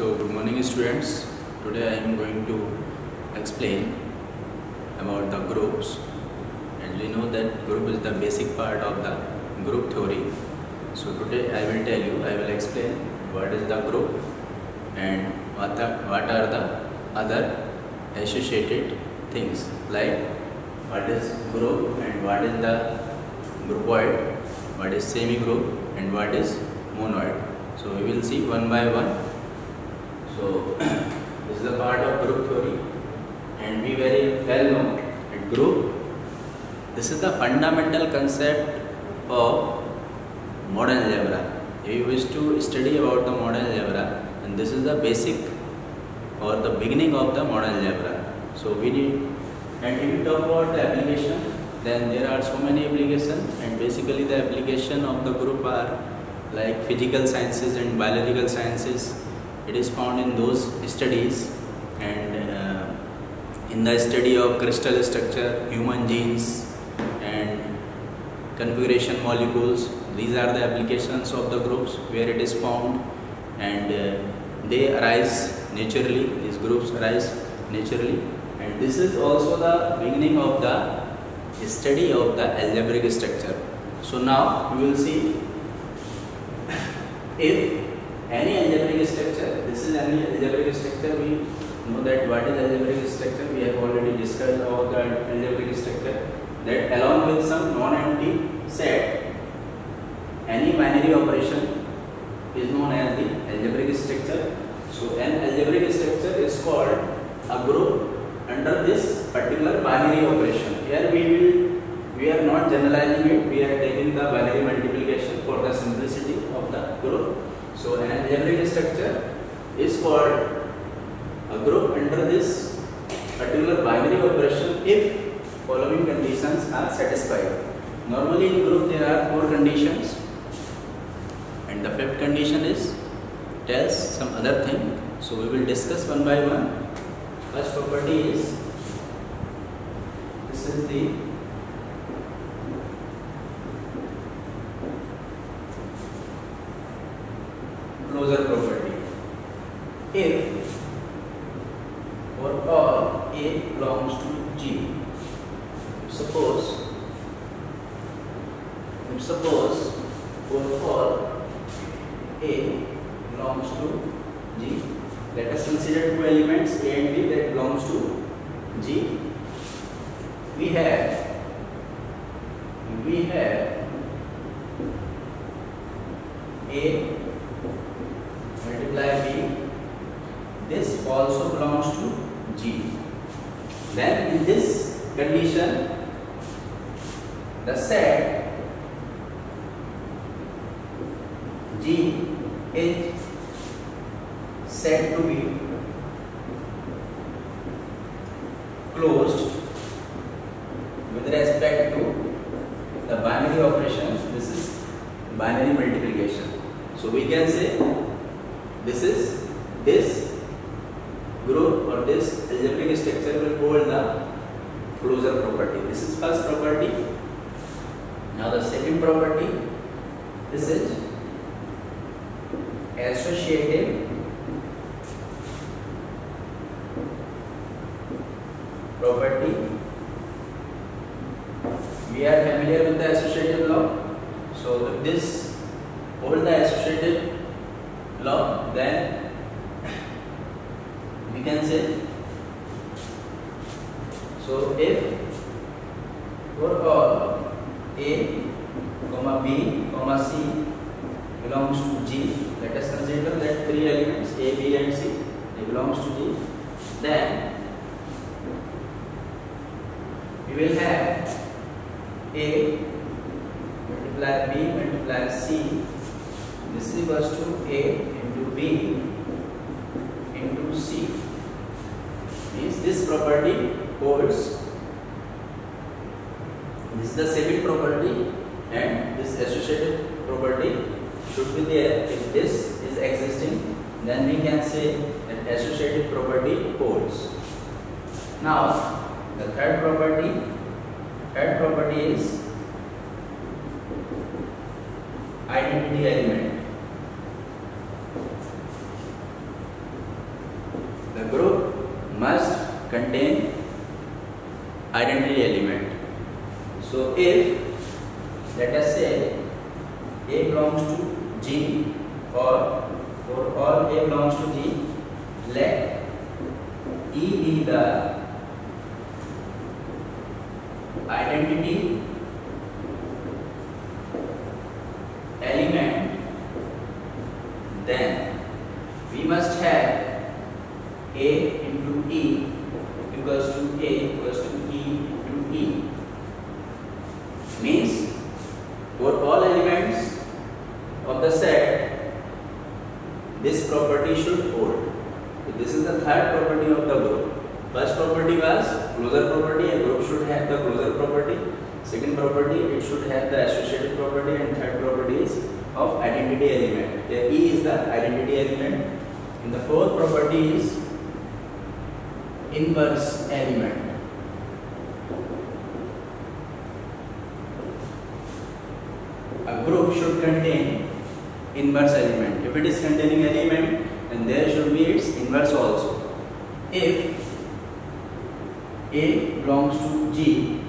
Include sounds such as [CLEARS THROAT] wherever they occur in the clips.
So good morning students. Today I am going to explain about the groups and we know that group is the basic part of the group theory. So today I will tell you, I will explain what is the group and what are, what are the other associated things like what is group and what is the groupoid, what is semi-group and what is monoid. So we will see one by one. So [CLEARS THROAT] this is the part of group theory and we very well know that group this is the fundamental concept of modern algebra. If you wish to study about the modern algebra and this is the basic or the beginning of the modern algebra. So we need and if you talk about the application then there are so many applications and basically the application of the group are like physical sciences and biological sciences it is found in those studies and uh, in the study of crystal structure human genes and configuration molecules. These are the applications of the groups where it is found and uh, they arise naturally. These groups arise naturally. And this is also the beginning of the study of the algebraic structure. So now we will see if any algebraic structure, this is any algebraic structure, we know that what is algebraic structure, we have already discussed about the algebraic structure that along with some non-empty set, any binary operation is known as the algebraic structure. So an algebraic structure is called a group under this particular binary operation. Here we will, we are not generalizing it, we are taking the binary multiplication for the simplicity of the group. So algebraic structure is called a group under this particular binary operation if following conditions are satisfied. Normally in group there are four conditions and the fifth condition is tells some other thing. So we will discuss one by one. First property is this is the closure property. If for all A belongs to G, suppose if suppose for all A belongs to G, let us consider two elements A and B that belongs to G. We have we have A multiply B. This also belongs to G. Then in this condition, the set G is said to be closed with respect to the binary operations. This is binary multiplication. So we can say this is this group or this algebraic structure will hold the closure property. This is first property. Now the second property, this is associative property. We are familiar with the associative law. So if this hold the associative law, then we can say so if for all A, comma B, comma C belongs to G, let us consider that three elements A, B and C they belongs to G, then we will have A multiply B multiply C this is equals to A into B into C means this property holds this is the second property and this associated property should be there. If this is existing then we can say that associated property holds. Now the third property third property is identity element contain identity element. So if let us say A belongs to G or for all A belongs to G, let E be the identity element, then we must have A E equals to A equals to E into E. Means for all elements of the set, this property should hold. So this is the third property of the group. First property was closure property. A group should have the closure property. Second property, it should have the associative property, and third property is of identity element. The E is the identity element. And the fourth property is inverse element. A group should contain inverse element. If it is containing element, then there should be its inverse also. If A belongs to G,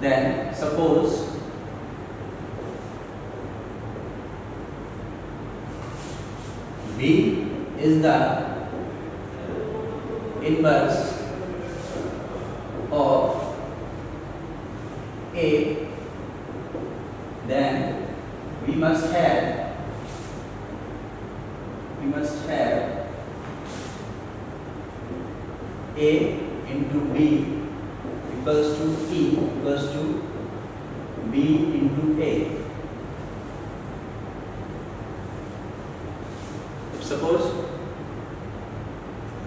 then suppose B is the inverse of A, then we must have we must have A into B equals to E equals to B into A. If suppose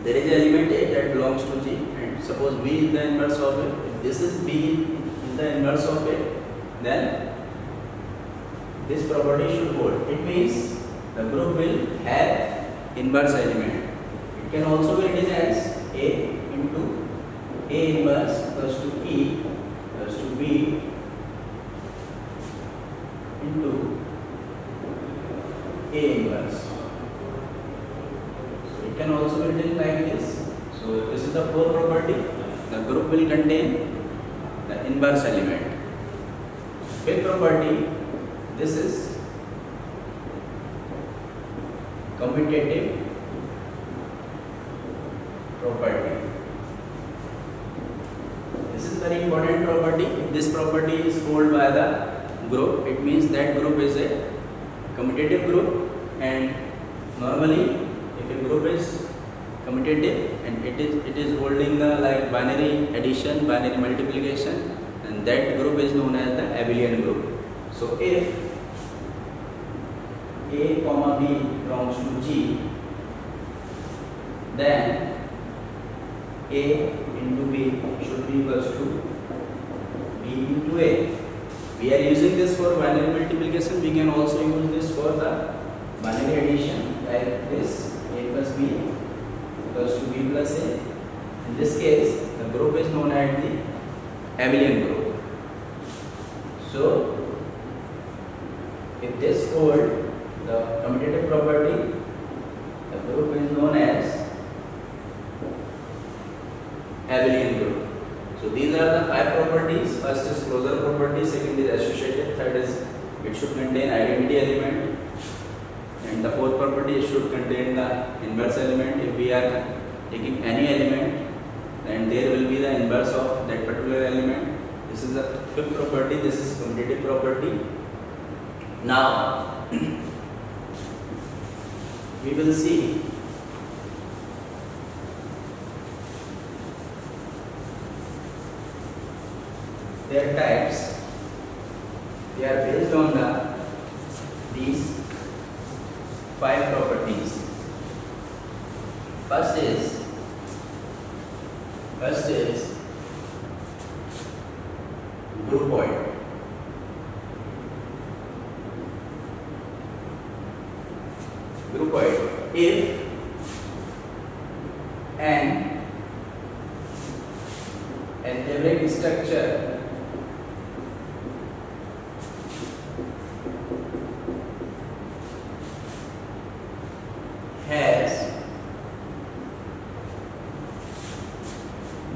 there is an element A that belongs to G and suppose B is the inverse of it, if this is B is the inverse of it, then this property should hold. It means the group will have inverse element. It can also be written as A into A inverse equals to E equals to B into A inverse. So it can also be written like this. So this is the fourth property. The group will contain the inverse element. Fifth property, this is commutative property. This is very important property. If this property is held by the group, it means that group is a commutative group and normally if a group is commutative it is holding the like binary addition, binary multiplication and that group is known as the abelian group. So if a comma b belongs to G, then a into b should be equals to b into a. We are using this for binary multiplication. We can also use this for the binary addition like this a plus b equals to b plus a. In this case, the group is known as the abelian group. So, if this hold the commutative property, the group is known as abelian group. So these are the five properties. First is closure property, second is associative, third is it should contain identity element, and the fourth property should contain the inverse element. If we are taking any element, then there will be the of that particular element. This is the fifth property. This is commutative property. Now [CLEARS THROAT] we will see their types they are based on the these five properties first is first is groupoid groupoid if an algebraic structure has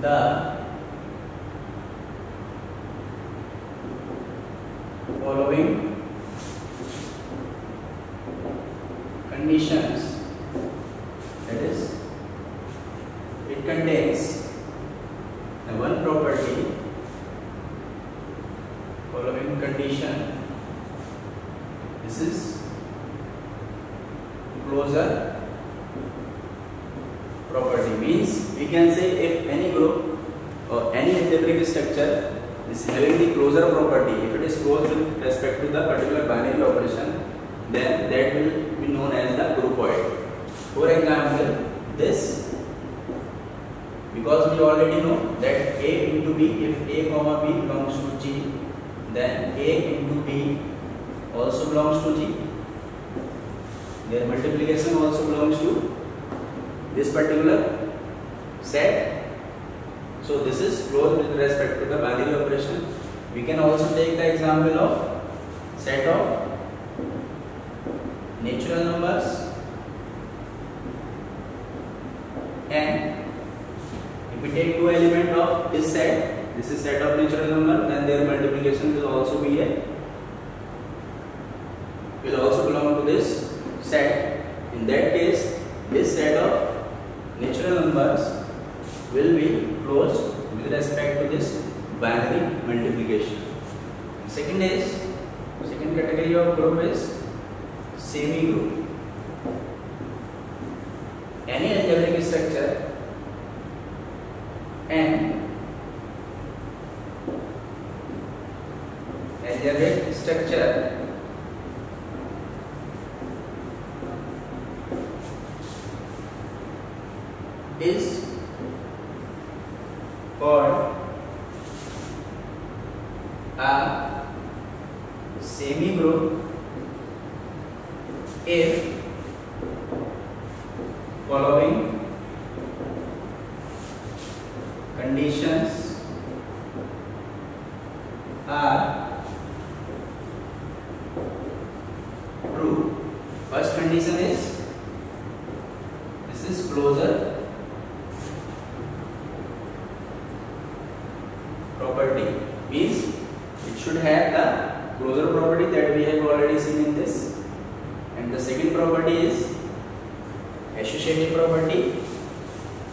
the following conditions that is it contains the one property following condition this is closure property means we can say if any group or any algebraic structure is having the closure property. If it is closed with respect to the particular binary operation then that will be known as the groupoid for example this because we already know that a into b if a comma b belongs to g then a into b also belongs to g. Their multiplication also belongs to this particular set. So this is closed with respect to the binary operation. We can also take the example of set of natural numbers and if we take two element of this set, this is set of natural number, then their multiplication will also be a will also belong to this set. In that case, this set of natural numbers will be closed with respect to this binary multiplication. Second is second category of group is semi group. Any algebraic structure and semi group if following conditions seen in this. And the second property is associative property.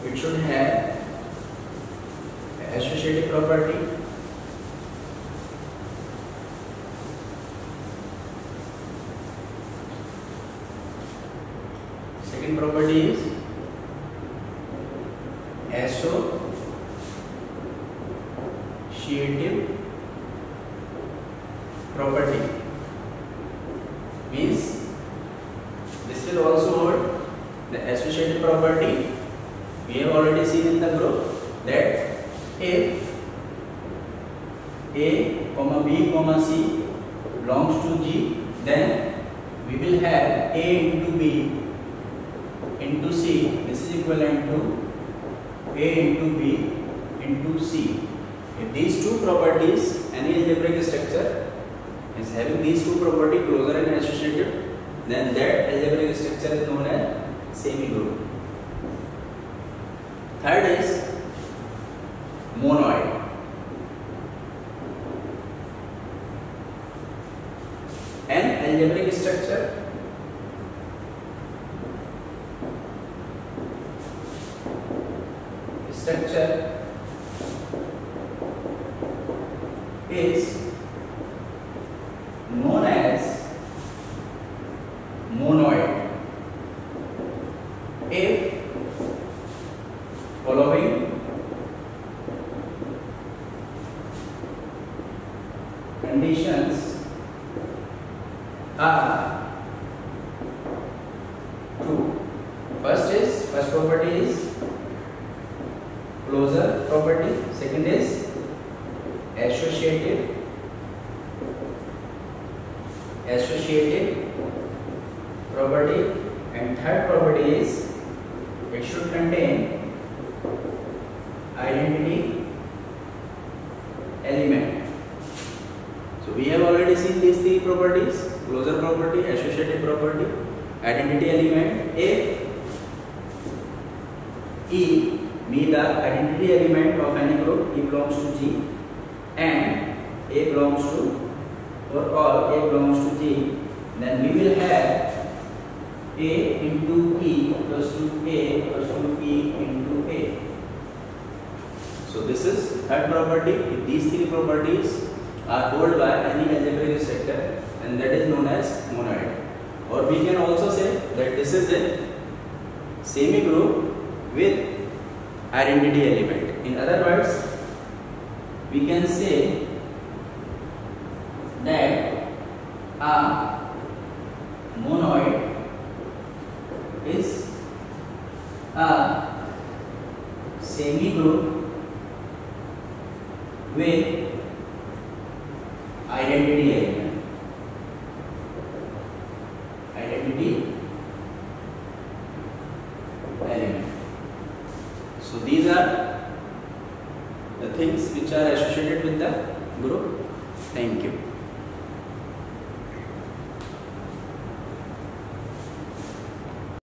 It should have associative property second property is associative property means this will also hold the associative property. We have already seen in the group that if a comma b comma c belongs to g then we will have a into b into c. This is equivalent to a into b into c. If these two properties any algebraic structure is having these two property closer and associated then that algebraic structure is known as semi group third is monoid an algebraic structure structure is known as monoid if following conditions are true first is first property is closure property second is associative associative property and third property is it should contain identity element so we have already seen these three properties closure property associative property identity element if e be the identity element of any group E belongs to G and A belongs to or all A belongs to G then we will have A into E plus to A plus to E into A. So this is third property. These three properties are held by any algebraic sector and that is known as monoid. Or we can also say that this is a semi group with identity element. In other words, we can say that a monoid is a semi group with